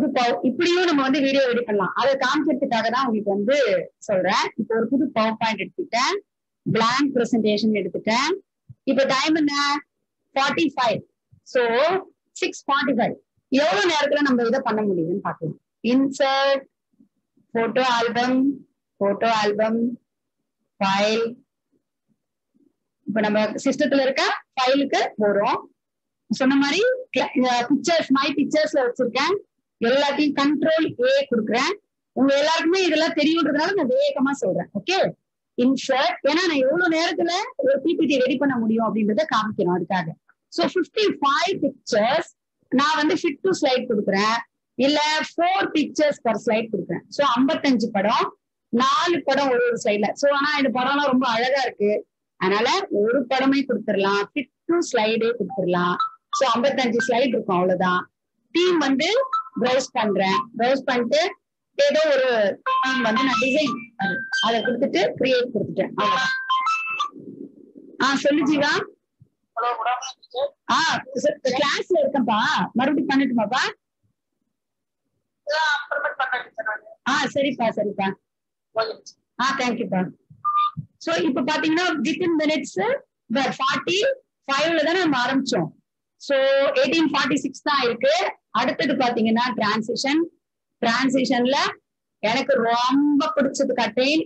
புது பவர் இப்படியும் நம்ம வந்து வீடியோ ரெடி பண்ணலாம். அதை காமிக்கிறதுக்காக தான் உங்களுக்கு வந்து சொல்றேன். இப்போ ஒரு புது பவர் பாயிண்ட் எடுத்துக்கிட்டேன். பிளாங்க் பிரசன்டேஷன் எடுத்துட்டேன் இப்போ டைம் என்ன? Forty five so six forty five எவ்வளவு நேரத்துல நம்ம இதை பண்ண முடியுதுன்னு பார்க்கலாம். Insert photo album photo album file இப்ப நம்ம சிஸ்டத்துல இருக்க ஃபைலுக்கு போறோம். சொன்ன மாதிரி பிக்சர்ஸ் மை பிக்சர்ஸ்ல வச்சிருக்கேன். எல்லாத்தையும் கண்ட்ரோல் ஏ கொடுக்குறேன். உங்க எல்லாருக்குமே இதெல்லாம் தெரியுன்றதுனால நான் வேகமா சொல்றேன். ஓகே இன்சர்ட் ஏன்னா நான் எவ்வளவு நேரத்துல ஒரு பிபிடி ரெடி பண்ண முடியும் அப்படின்றத காமிக்கணும் அதுக்காக. ஸோ பிப்டி ஃபைவ் பிக்சர்ஸ் நான் வந்து ஃபிட் டு ஸ்லைட் கொடுக்குறேன். இல்ல ஃபோர் பிக்சர்ஸ் பர் ஸ்லைட் கொடுக்குறேன். ஸோ ஐம்பத்தஞ்சு படம் நாலு படம் ஒரு ஒரு ஸ்லைட்ல ஸோ ஆனா இந்த படம்லாம் ரொம்ப அழகா இருக்கு. அதனால ஒரு படமே கொடுத்துடலாம். ஃபிட் டு ஸ்லைடே கொடுத்துடலாம். ஸோ ஐம்பத்தஞ்சு ஸ்லைட் இருக்கும் அவ்வளவுதான். டீம் வந்து ப்ரௌஸ் பண்றேன். ப்ரௌஸ் பண்ணிட்டு ஏதோ ஒரு வந்து நான் டிசைன் அதை கொடுத்துட்டு கிரியேட் கொடுத்துட்டேன். அவ்வளவுதான். ஆ சொல்லு ஜீவா. ஆ கிளாஸ்ல இருக்கேன்ப்பா. மறுபடியும் பண்ணட்டுமாப்பா? ஆஹ் ஆ சரிப்பா சரிப்பா. ஓகே ஆ தேங்க்யூப்பா சோ இப்ப பாத்தீங்கன்னா வித்தின் மினிட்ஸ் ஃபார்ட்டி ஃபைவ்ல தான் நம்ம ஆரம்பிச்சோம். சோ எயிட்டீன் ஃபார்ட்டி சிக்ஸ் தான் இருக்கு. அடுத்தது பாத்தீங்கன்னா டிரான்சிஷன் டிரான்சிஷன்ல எனக்கு ரொம்ப பிடிச்சது கட்டைன்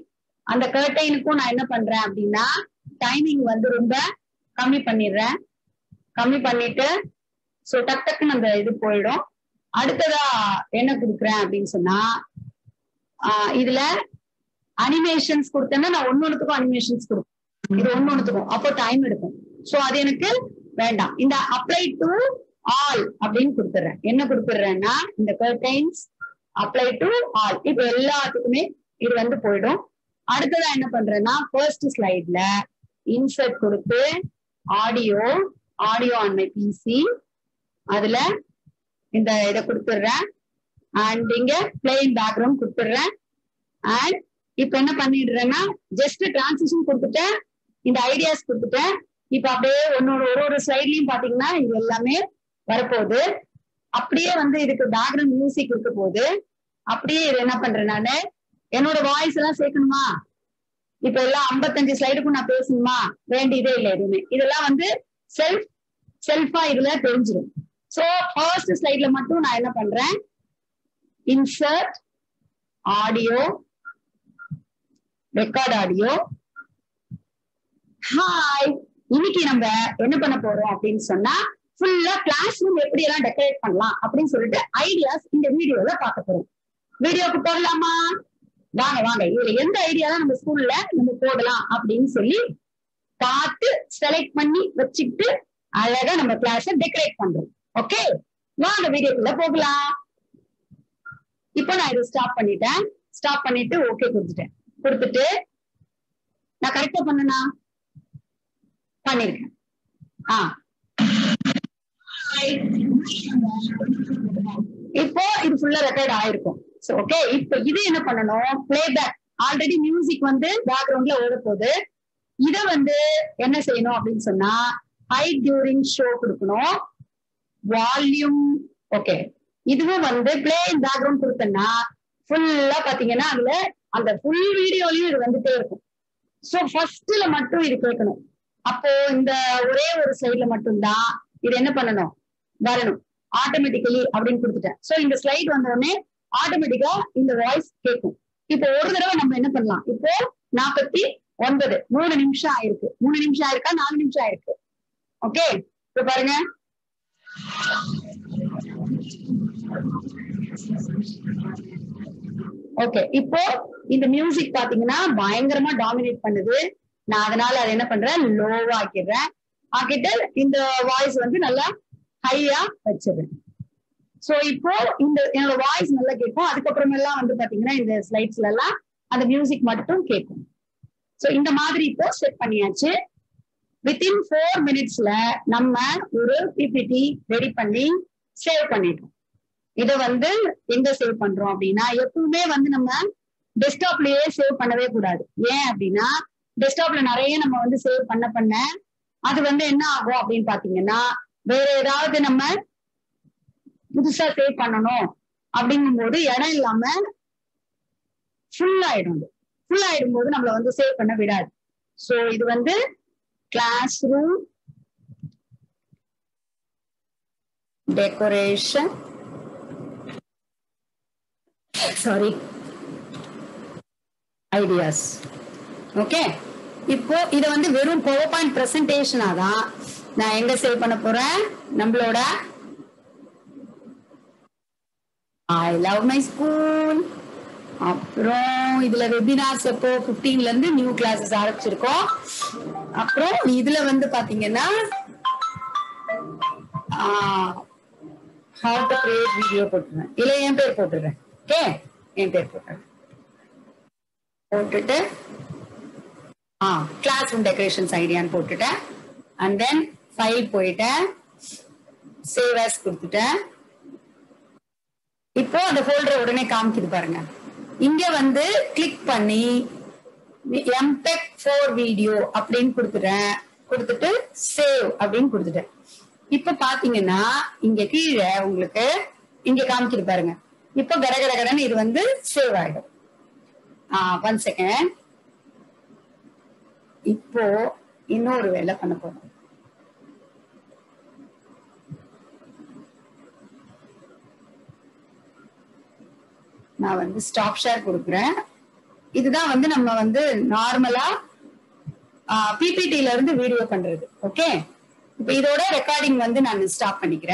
அந்த கர்டைனுக்கும் நான் என்ன பண்றேன் அப்படின்னா டைமிங் வந்து ரொம்ப கம்மி பண்ணிடுறேன். கம்மி பண்ணிட்டு ஸோ டக் டக்குன்னு அந்த இது போயிடும். அடுத்ததா என்ன கொடுக்குறேன் அப்படின்னு சொன்னா இதுல அனிமேஷன்ஸ் கொடுத்தேன்னா நான் ஒன்னொன்னுத்துக்கும் அனிமேஷன்ஸ் கொடுப்பேன். இது ஒன்னொன்னுத்துக்கும் அப்போ டைம் எடுக்கும். ஸோ அது எனக்கு வேண்டாம். இந்த அப்ளை டு ஆல் அப்படின்னு கொடுத்துறேன் என்ன கொடுத்துடுறேன்னா இந்த கர்டைன்ஸ் அப்ளை டு ஆல் இப்ப எல்லாத்துக்குமே இது வந்து போயிடும். அடுத்ததா என்ன பண்றேன்னா ஃபர்ஸ்ட் ஸ்லைட்ல இன்சர்ட் கொடுத்து audio audio on my PC அதுல இந்த இதை கொடுத்துடுறேன். அண்ட் இங்க பிளெயின் பேக்ரவுண்ட் கொடுத்துடுறேன். அண்ட் இப்ப என்ன பண்ணிடுறேன்னா ஜஸ்ட் டிரான்சிஷன் கொடுத்துட்டேன். இந்த ஐடியாஸ் கொடுத்துட்டேன். இப்ப அப்படியே ஒன்னோட ஒரு ஒரு ஸ்லைட்லயும் பாத்தீங்கன்னா இது எல்லாமே வரப்போகுது. அப்படியே வந்து இதுக்கு பேக்ரவுண்ட் மியூசிக் இருக்க போகுது அப்படியே இது என்ன பண்றேன் நானு என்னோட வாய்ஸ் எல்லாம் சேர்க்கணுமா? இப்ப எல்லாம் ஐம்பத்தஞ்சு ஸ்லைடுக்கும் நான் பேசணுமா? வேண்டியதே இல்லை எதுவுமே. இதெல்லாம் வந்து செல்ஃப் செல்ஃபா இதுல தெரிஞ்சிடும் சோ ஃபர்ஸ்ட் ஸ்லைட்ல மட்டும் நான் என்ன பண்றேன்? Insert audio record audio hi இன்னைக்கு நம்ம என்ன பண்ண போறோம் அப்படின்னு சொன்னா ஃபுல்லா கிளாஸ் ரூம் எப்படி எல்லாம் டெக்கரேட் பண்ணலாம் அப்படின்னு சொல்லிட்டு ஐடியாஸ் இந்த வீடியோல பார்க்க போறோம். வீடியோக்கு போகலாமா? வாங்க வாங்க. இதுல எந்த ஐடியா தான் நம்ம ஸ்கூல்ல நம்ம போடலாம் அப்படின்னு சொல்லி பார்த்து செலக்ட் பண்ணி வச்சுக்கிட்டு அழகா நம்ம கிளாஸ டெக்கரேட் பண்றோம். ஓகே வாங்க வீடியோக்குள்ள போகலாம். இப்போ நான் இதை ஸ்டாப் பண்ணிட்டேன். ஸ்டாப் பண்ணிட்டு ஓகே கொடுத்துட்டேன். கொடுத்துட்டு நான் கரெக்டா பண்ணனா? பண்ணிருக்கேன். ஆ. இப்போ இது ஃபுல்லா ரெக்கார்ட் ஆயிருக்கும். சோ ஓகே இப்போ இது என்ன பண்ணணும்? பிளேபேக் ஆல்ரெடி மியூசிக் வந்து பேக்ரவுண்ட்ல ஓட போகுது இத வந்து என்ன செய்யணும் அப்படின்னு சொன்னா ஹை டியூரிங் ஷோ கொடுக்கணும். வால்யூம் ஓகே இதுவும் வந்து பிளே பேக்ரவுண்ட் கொடுத்தேன்னா ஃபுல்லா பாத்தீங்கன்னா அதுல அந்த ஃபுல் வீடியோலயும் இது வந்துட்டே இருக்கும். சோ ஃபர்ஸ்ட்ல மட்டும் இது கேட்கணும். அப்போ இந்த ஒரே ஒரு சைட்ல மட்டும்தான் இது என்ன பண்ணணும்? வரணும். ஆட்டோமேட்டிக்கலி அப்படின்னு கொடுத்துட்டேன். சோ இந்த ஸ்லைட் வந்தோடனே ஆட்டோமேட்டிக்கா இந்த வாய்ஸ் கேட்கும் இப்போ ஒரு தடவை நம்ம என்ன பண்ணலாம்? இப்போ நாற்பத்தி ஒன்பது. மூணு நிமிஷம் ஆயிருக்கு. மூணு நிமிஷம் ஆயிருக்கா? நாலு நிமிஷம் ஆயிருக்கு. ஓகே இப்ப பாருங்க. ஓகே இப்போ இந்த மியூசிக் பாத்தீங்கன்னா பயங்கரமா டாமினேட் பண்ணுது. நான் அதனால அதை என்ன பண்றேன்? லோவா ஆக்கிடுறேன். ஆக்கிட்டு இந்த வாய்ஸ் வந்து நல்லா ஹையா வச்சிருவேன் சோ இப்போ இந்த என்னோட வாய்ஸ் நல்லா கேட்கும். அதுக்கப்புறமெல்லாம் வந்து பாத்தீங்கன்னா இந்த ஸ்லைட்ஸ்ல எல்லாம் அந்த மியூசிக் மட்டும் கேட்கும். சோ இந்த மாதிரி இப்போ செட் பண்ணியாச்சு. வித்தின் ஃபோர் மினிட்ஸ்ல நம்ம ஒரு பிபிடி ரெடி பண்ணி சேவ் பண்ணிட்டோம். இதை வந்து எங்க சேவ் பண்றோம் அப்படின்னா எப்பவுமே வந்து நம்ம டெஸ்க்டாப்லயே சேவ் பண்ணவே கூடாது. ஏன் அப்படின்னா டெஸ்க்டாப்ல நிறைய நம்ம வந்து சேவ் பண்ண பண்ண அது வந்து என்ன ஆகும் அப்படின்னு பாத்தீங்கன்னா வேற ஏதாவது நம்ம புதுசா சேவ் பண்ணணும் அப்படிங்கும்போது இடம் இல்லாம ஃபுல் ஆயிடும் ஃபுல் ஆயிடும் போது நம்மள வந்து சேவ் பண்ண விடாது. சோ இது வந்து classroom decoration sorry ideas okay இப்போ இதை வந்து வெறும் பவர் பாயிண்ட் பிரசன்டேஷனா தான் நான் எங்க சேவ் பண்ண போறேன்? நம்மளோட ஐ லவ் மை ஸ்கூல் அப்புறம் இதுல வெபினார்ஸ் எப்போ? பிப்டீன்ல இருந்து நியூ கிளாஸஸ் ஆரம்பிச்சிருக்கோம். அப்புறம் இதுல வந்து பாத்தீங்கன்னா ஹவு டு கிரியேட் வீடியோ போட்டுருவேன் இல்ல என் பேர் போட்டுருவேன் ஓகே? என் பேர் போட்டுறேன் போட்டுட்டு ஆ கிளாஸ் ரூம் டெக்கரேஷன்ஸ் ஐடியான்னு போட்டுட்டேன். அண்ட் தென் ஃபைல் போயிட்டேன். சேவ் ஆஸ் கொடுத்துட்டேன். இப்போ அந்த ஃபோல்டரை உடனே காமிக்குது பாருங்க. இங்க வந்து கிளிக் பண்ணி எம்பெக் ஃபோர் வீடியோ அப்படின்னு கொடுத்துட்டேன். கொடுத்துட்டு சேவ் அப்படின்னு கொடுத்துட்டேன். இப்ப பாத்தீங்கன்னா இங்க கீழே உங்களுக்கு இங்க காமிக்கிட்டு பாருங்க. இப்போ கட கட கடன்னு இது வந்து சேவ் ஆயிடும். ஒன் செகண்ட் இப்போ இன்னொரு வேலை பண்ண போறோம். நான் வந்து ஸ்டாப் ஷேர் கொடுக்குறேன். இதுதான் வந்து நம்ம வந்து நார்மலா பிபிடில இருந்து வீடியோ பண்றது. ஓகே இப்போ இதோட ரெக்கார்டிங் வந்து நான் ஸ்டாப் பண்ணிக்கிறேன்.